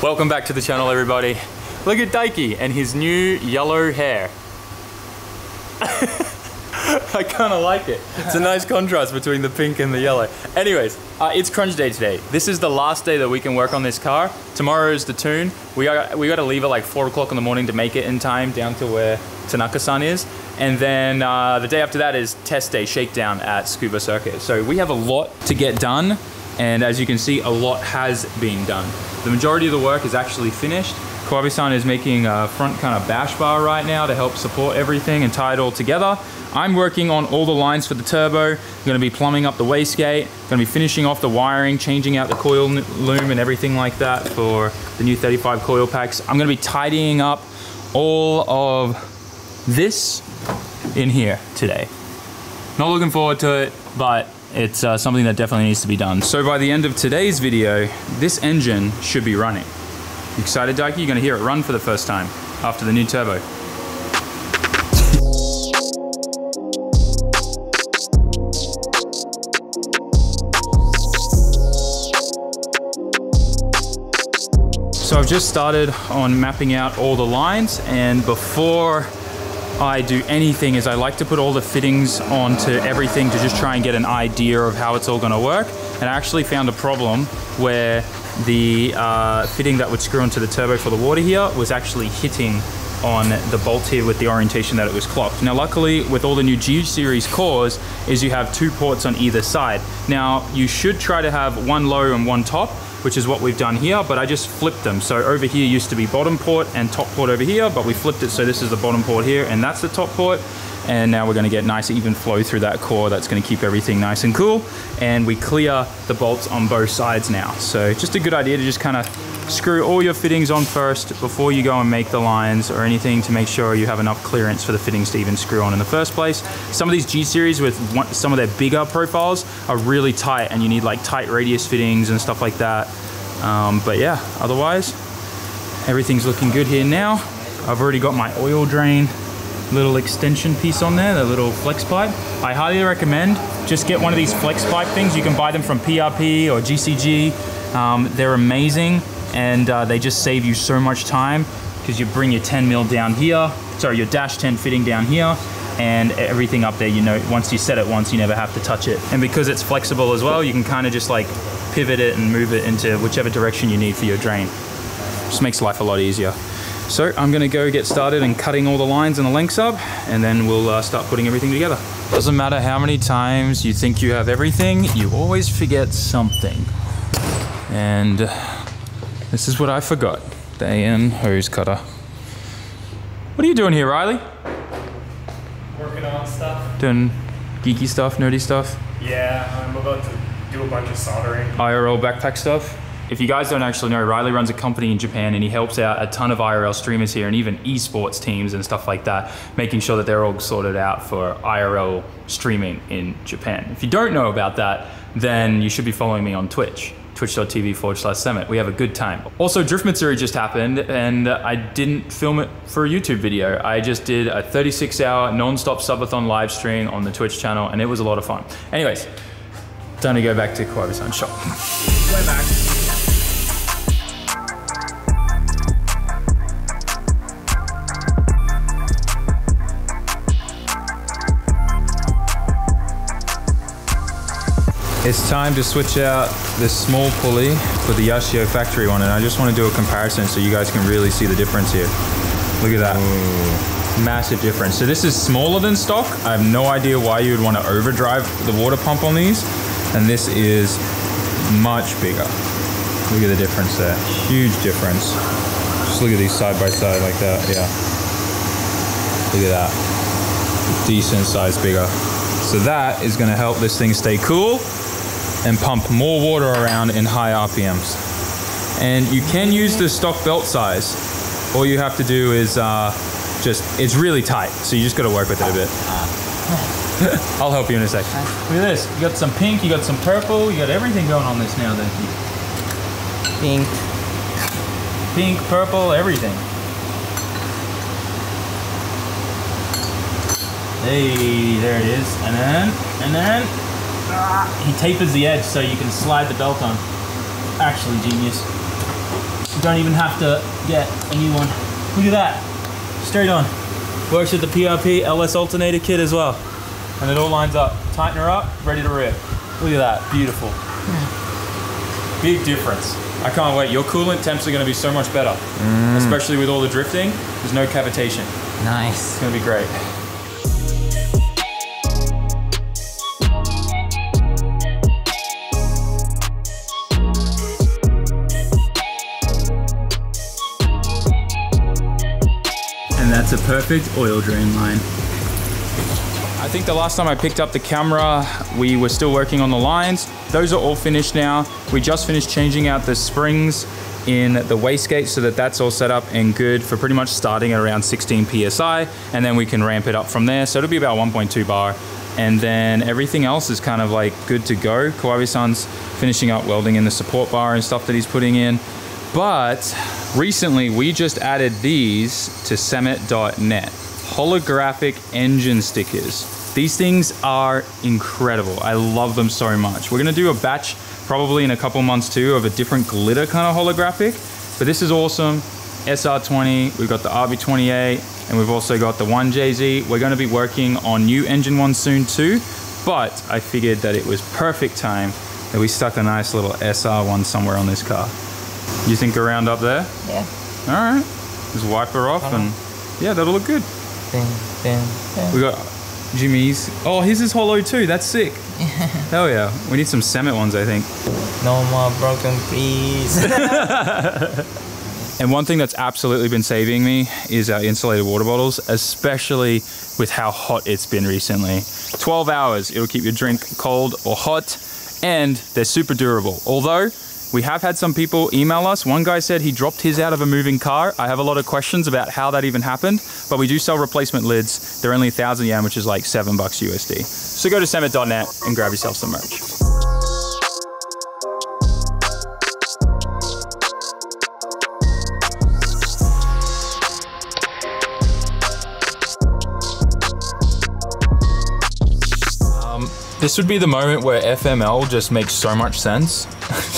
Welcome back to the channel everybody. Look at Daiki and his new yellow hair. I kind of like it. It's a nice contrast between the pink and the yellow. Anyways, uh, it's crunch day today. This is the last day that we can work on this car. Tomorrow is the tune. We are we got to leave at like four o'clock in the morning to make it in time down to where Tanaka-san is, and then uh, the day after that is test day shakedown at Scuba Circuit. So we have a lot to get done, and as you can see, a lot has been done. The majority of the work is actually finished. Kawabe-san is making a front kind of bash bar right now to help support everything and tie it all together. I'm working on all the lines for the turbo. I'm gonna be plumbing up the wastegate, gonna be finishing off the wiring, changing out the coil loom and everything like that for the new 35 coil packs. I'm gonna be tidying up all of this in here today. Not looking forward to it, but it's uh, something that definitely needs to be done. So by the end of today's video, this engine should be running. You excited, Daiki? You're gonna hear it run for the first time after the new turbo. So I've just started on mapping out all the lines and before I do anything is I like to put all the fittings onto everything to just try and get an idea of how it's all gonna work. And I actually found a problem where the uh, fitting that would screw onto the turbo for the water here was actually hitting on the bolt here with the orientation that it was clocked. Now luckily with all the new G series cores is you have two ports on either side. Now you should try to have one low and one top which is what we've done here, but I just flipped them. So over here used to be bottom port and top port over here, but we flipped it so this is the bottom port here and that's the top port. And now we're gonna get nice even flow through that core that's gonna keep everything nice and cool. And we clear the bolts on both sides now. So just a good idea to just kind of screw all your fittings on first before you go and make the lines or anything to make sure you have enough clearance for the fittings to even screw on in the first place. Some of these G series with one, some of their bigger profiles are really tight and you need like tight radius fittings and stuff like that. Um, but yeah, otherwise, everything's looking good here now. I've already got my oil drain little extension piece on there, the little flex pipe. I highly recommend just get one of these flex pipe things. You can buy them from PRP or GCG. Um, they're amazing and uh, they just save you so much time because you bring your 10 mil down here, sorry, your dash 10 fitting down here and everything up there, you know, once you set it once, you never have to touch it. And because it's flexible as well, you can kind of just like pivot it and move it into whichever direction you need for your drain. Just makes life a lot easier. So I'm gonna go get started and cutting all the lines and the lengths up and then we'll uh, start putting everything together. Doesn't matter how many times you think you have everything, you always forget something. And this is what I forgot. The AN hose cutter. What are you doing here, Riley? Working on stuff. Doing geeky stuff, nerdy stuff? Yeah, I'm about to do a bunch of soldering. IRL backpack stuff? If you guys don't actually know, Riley runs a company in Japan and he helps out a ton of IRL streamers here and even esports teams and stuff like that, making sure that they're all sorted out for IRL streaming in Japan. If you don't know about that, then you should be following me on Twitch twitch.tv forward slash sammit. We have a good time. Also, Drift Matsuri just happened and I didn't film it for a YouTube video. I just did a 36 hour non-stop subathon live stream on the Twitch channel and it was a lot of fun. Anyways, time to go back to Kawabe-san shop. Way back. It's time to switch out this small pulley for the Yashio factory one and I just want to do a comparison so you guys can really see the difference here. Look at that. Massive difference. So this is smaller than stock. I have no idea why you would want to overdrive the water pump on these. And this is much bigger. Look at the difference there. Huge difference. Just look at these side by side like that. Yeah. Look at that. Decent size bigger. So that is going to help this thing stay cool and pump more water around in high RPMs. And you can use the stock belt size. All you have to do is uh, just, it's really tight, so you just gotta work with it a bit. I'll help you in a sec. Look at this, you got some pink, you got some purple, you got everything going on this now then. Pink. Pink, purple, everything. Hey, there it is. And then, and then, he tapers the edge so you can slide the belt on. Actually genius. You don't even have to get a new one. Look at that. Straight on. Works with the PRP LS alternator kit as well. And it all lines up. Tighten her up, ready to rip. Look at that, beautiful. Hmm. Big difference. I can't wait. Your coolant temps are going to be so much better, mm. especially with all the drifting. There's no cavitation. Nice. It's going to be great. That's a perfect oil drain line. I think the last time I picked up the camera, we were still working on the lines. Those are all finished now. We just finished changing out the springs in the wastegate so that that's all set up and good for pretty much starting at around 16 PSI. And then we can ramp it up from there. So it'll be about 1.2 bar. And then everything else is kind of like good to go. Kawabe-san's finishing up welding in the support bar and stuff that he's putting in. But recently we just added these to Sammit.net holographic engine stickers. These things are incredible. I love them so much. We're gonna do a batch probably in a couple months too of a different glitter kind of holographic, but this is awesome. SR20, we've got the RB28, and we've also got the 1JZ. We're gonna be working on new engine ones soon too, but I figured that it was perfect time that we stuck a nice little SR one somewhere on this car. You think around up there? Yeah. All right. Just wipe her off and yeah, that'll look good. Ding, ding, ding. We got Jimmy's. Oh, his is hollow too. That's sick. Hell yeah. We need some Sammit ones, I think. No more broken please. And one thing that's absolutely been saving me is our insulated water bottles, especially with how hot it's been recently. 12 hours, it'll keep your drink cold or hot, and they're super durable. Although, we have had some people email us. One guy said he dropped his out of a moving car. I have a lot of questions about how that even happened, but we do sell replacement lids. They're only 1,000 yen, which is like 7 bucks USD. So go to sammit.net and grab yourself some merch. Um, This would be the moment where FML just makes so much sense.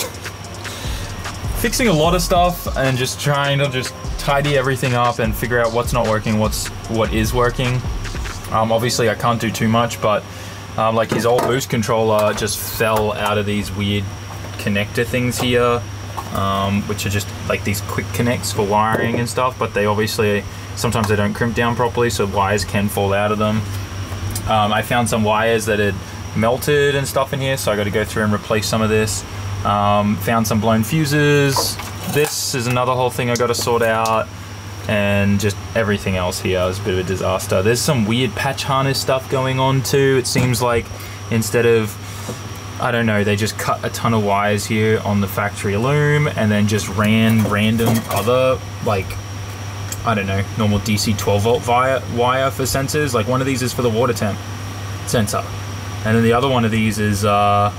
Fixing a lot of stuff and just trying to just tidy everything up and figure out what's not working, what's what is working. Um, obviously, I can't do too much, but um, like his old boost controller just fell out of these weird connector things here, um, which are just like these quick connects for wiring and stuff. But they obviously sometimes they don't crimp down properly, so wires can fall out of them. Um, I found some wires that had melted and stuff in here, so I got to go through and replace some of this. Um, found some blown fuses. This is another whole thing I got to sort out, and just everything else here is a bit of a disaster. There's some weird patch harness stuff going on too. It seems like instead of I don't know, they just cut a ton of wires here on the factory loom and then just ran random other like I don't know, normal DC 12 volt wire, wire for sensors. Like one of these is for the water temp sensor, and then the other one of these is uh,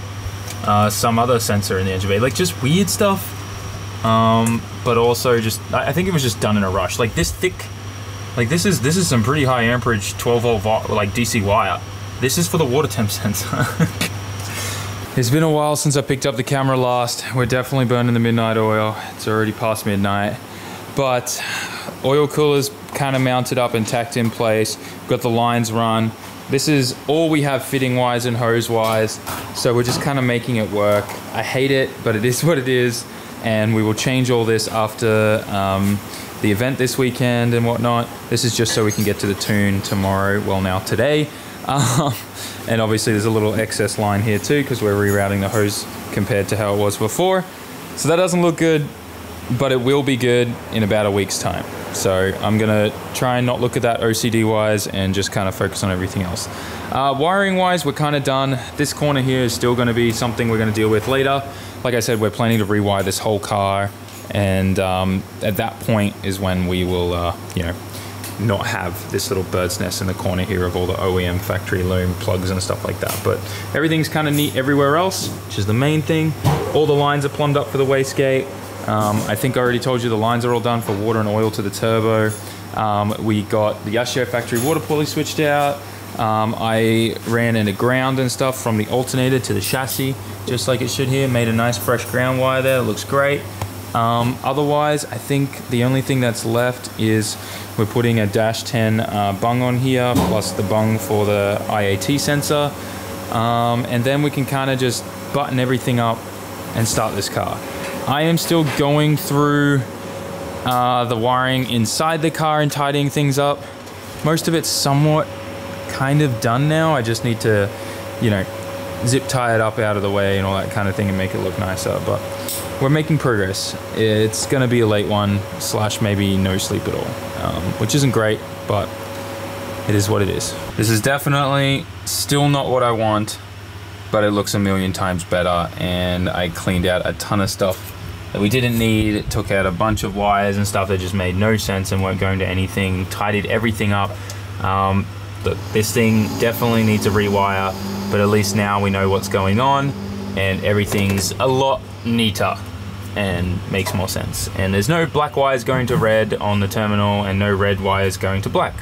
uh, some other sensor in the engine bay. Like just weird stuff. Um, but also just I think it was just done in a rush. Like this thick, like this is this is some pretty high amperage 12 volt vo- like DC wire. This is for the water temp sensor. It's been a while since I picked up the camera last. We're definitely burning the midnight oil. It's already past midnight. But oil coolers kind of mounted up and tacked in place. Got the lines run. This is all we have fitting wise and hose wise. So we're just kind of making it work. I hate it, but it is what it is. And we will change all this after um, the event this weekend and whatnot. This is just so we can get to the tune tomorrow. Well, now today. Um, and obviously there's a little excess line here too because we're rerouting the hose compared to how it was before. So that doesn't look good, but it will be good in about a week's time. So I'm gonna try and not look at that OCD wise and just kind of focus on everything else. Uh, wiring wise, we're kind of done. This corner here is still gonna be something we're gonna deal with later. Like I said, we're planning to rewire this whole car. And um, at that point is when we will, uh, you know, not have this little bird's nest in the corner here of all the OEM factory loom plugs and stuff like that. But everything's kind of neat everywhere else, which is the main thing. All the lines are plumbed up for the wastegate. Um, I think I already told you the lines are all done for water and oil to the turbo. Um, we got the Yashio factory water pulley switched out. Um, I ran into ground and stuff from the alternator to the chassis, just like it should here. Made a nice fresh ground wire there, it looks great. Um, otherwise, I think the only thing that's left is we're putting a Dash 10 uh, bung on here, plus the bung for the IAT sensor. Um, and then we can kind of just button everything up and start this car. I am still going through uh, the wiring inside the car and tidying things up. Most of it's somewhat kind of done now. I just need to, you know, zip tie it up out of the way and all that kind of thing and make it look nicer. But we're making progress. It's gonna be a late one slash maybe no sleep at all, um, which isn't great, but it is what it is. This is definitely still not what I want, but it looks a million times better. And I cleaned out a ton of stuff that we didn't need, It took out a bunch of wires and stuff that just made no sense and weren't going to anything, tidied everything up. Um, but this thing definitely needs a rewire, but at least now we know what's going on and everything's a lot neater and makes more sense. And there's no black wires going to red on the terminal and no red wires going to black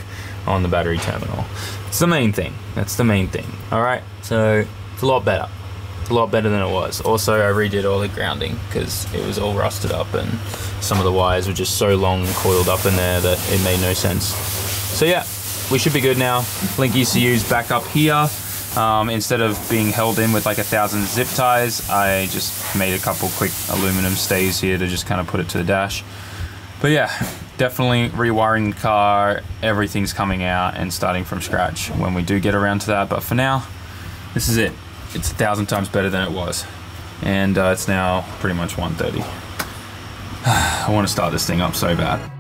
on the battery terminal. It's the main thing. That's the main thing. All right, so it's a lot better. A lot better than it was. Also, I redid all the grounding because it was all rusted up and some of the wires were just so long and coiled up in there that it made no sense. So yeah, we should be good now. Link ECU's back up here. Um, instead of being held in with like a thousand zip ties, I just made a couple quick aluminum stays here to just kind of put it to the dash. But yeah, definitely rewiring the car, everything's coming out and starting from scratch when we do get around to that. But for now, this is it. It's a thousand times better than it was. And uh, it's now pretty much 1.30. I want to start this thing up so bad.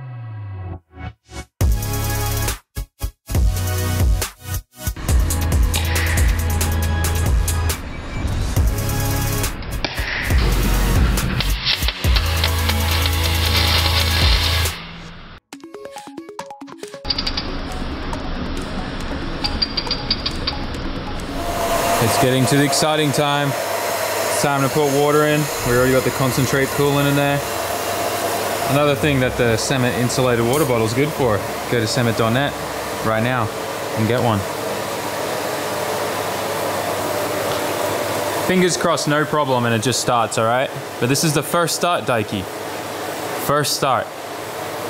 Getting to the exciting time. It's time to put water in. We already got the concentrate cooling in there. Another thing that the Sammit insulated water bottle is good for. Go to sammit.net right now and get one. Fingers crossed, no problem, and it just starts, all right? But this is the first start, Daiki. First start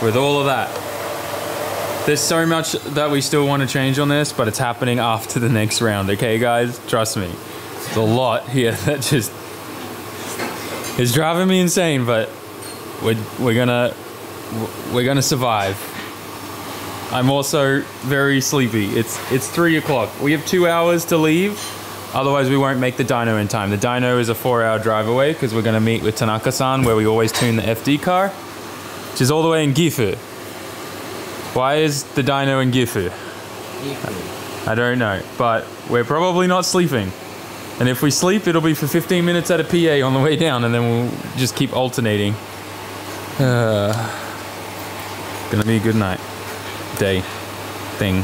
with all of that. There's so much that we still want to change on this, but it's happening after the next round, okay, guys? Trust me. There's a lot here that just is driving me insane, but we're, we're gonna we're gonna survive. I'm also very sleepy. It's it's three o'clock. We have two hours to leave. Otherwise, we won't make the dyno in time. The dyno is a four-hour drive away because we're gonna meet with Tanaka-san where we always tune the FD car, which is all the way in Gifu. Why is the dyno in Gifu? I don't know, but we're probably not sleeping. And if we sleep, it'll be for 15 minutes at a PA on the way down, and then we'll just keep alternating. Uh, gonna be a good night, day, thing.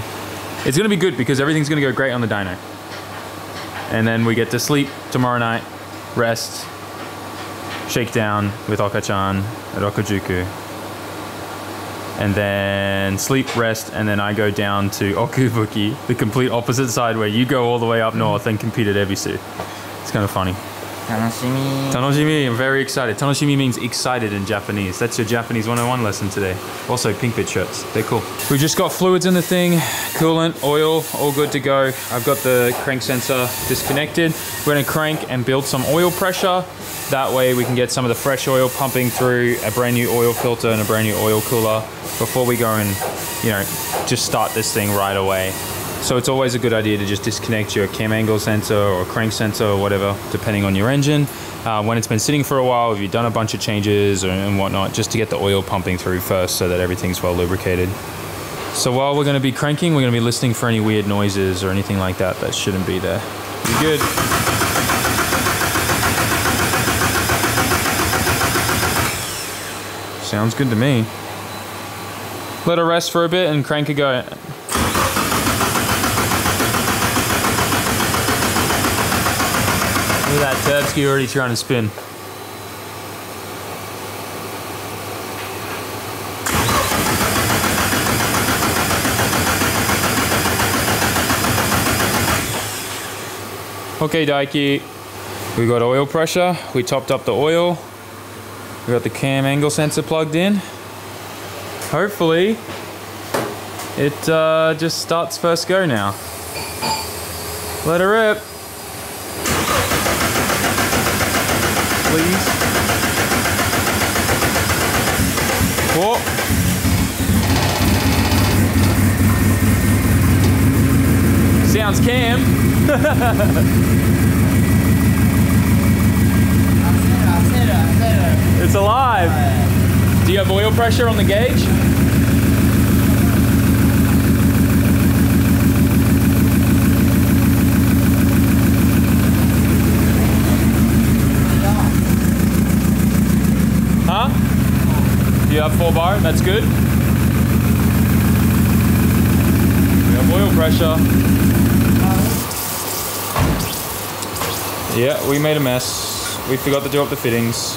It's gonna be good because everything's gonna go great on the dyno. And then we get to sleep tomorrow night, rest, shake down with Okachan at Okajuku and then sleep, rest, and then I go down to Okuibuki, the complete opposite side where you go all the way up north and compete at Ebisu. It's kind of funny. Tanoshimi. Tanoshimi, I'm very excited. Tanoshimi means excited in Japanese. That's your Japanese 101 lesson today. Also, pink bit shirts. They're cool. We just got fluids in the thing, coolant, oil, all good to go. I've got the crank sensor disconnected. We're gonna crank and build some oil pressure. That way we can get some of the fresh oil pumping through a brand new oil filter and a brand new oil cooler before we go and, you know, just start this thing right away. So it's always a good idea to just disconnect your cam angle sensor or crank sensor or whatever, depending on your engine. Uh, when it's been sitting for a while, if you've done a bunch of changes or, and whatnot, just to get the oil pumping through first so that everything's well lubricated. So while we're going to be cranking, we're going to be listening for any weird noises or anything like that that shouldn't be there. Good? Sounds good to me. Let her rest for a bit and crank it go. At that Turbsky already trying to spin. Okay, Daiki. We got oil pressure. We topped up the oil. We got the cam angle sensor plugged in. Hopefully, it uh, just starts first go now. Let her rip. Please. Whoa. Sounds cam. It's alive. Do you have oil pressure on the gauge? You have full bar? That's good. We have oil pressure. Yeah, we made a mess. We forgot to do up the fittings.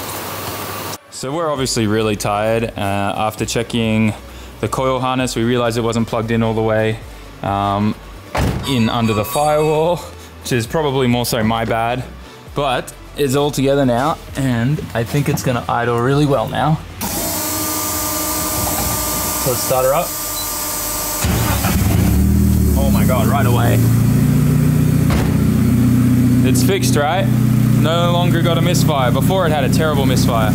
So we're obviously really tired. Uh, after checking the coil harness, we realized it wasn't plugged in all the way um, in under the firewall, which is probably more so my bad. But it's all together now, and I think it's gonna idle really well now. Let's start her up. Oh my god, right away. It's fixed, right? No longer got a misfire. Before it had a terrible misfire.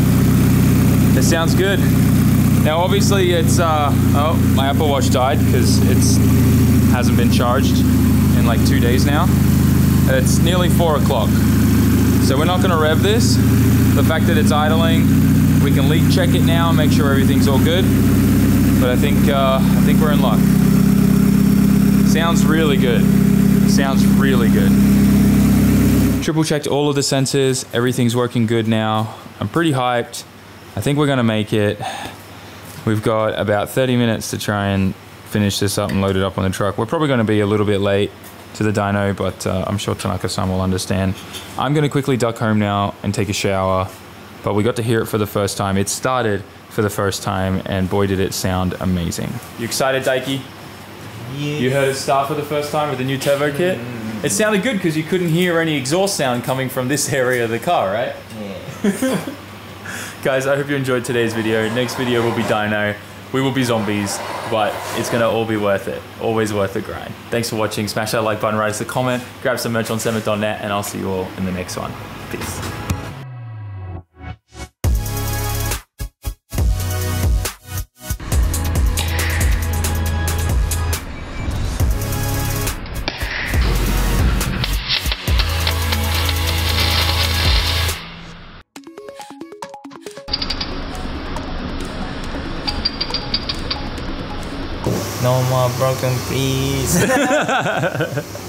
It sounds good. Now obviously it's, uh, oh, my Apple Watch died because it's hasn't been charged in like two days now. It's nearly four o'clock. So we're not gonna rev this. The fact that it's idling, we can leak check it now make sure everything's all good. But I think, uh, I think we're in luck. Sounds really good. Sounds really good. Triple checked all of the sensors. Everything's working good now. I'm pretty hyped. I think we're gonna make it. We've got about 30 minutes to try and finish this up and load it up on the truck. We're probably gonna be a little bit late to the dyno, but uh, I'm sure Tanaka-san will understand. I'm gonna quickly duck home now and take a shower, but we got to hear it for the first time. It started for the first time, and boy did it sound amazing. You excited, Daiki? You heard it start for the first time with the new turbo kit? Mm. It sounded good because you couldn't hear any exhaust sound coming from this area of the car, right? Yeah. Guys, I hope you enjoyed today's video. Next video will be dyno. We will be zombies, but it's gonna all be worth it. Always worth the grind. Thanks for watching. Smash that like button, write us a comment, grab some merch on Sammit.net, and I'll see you all in the next one. Peace. Broken, please.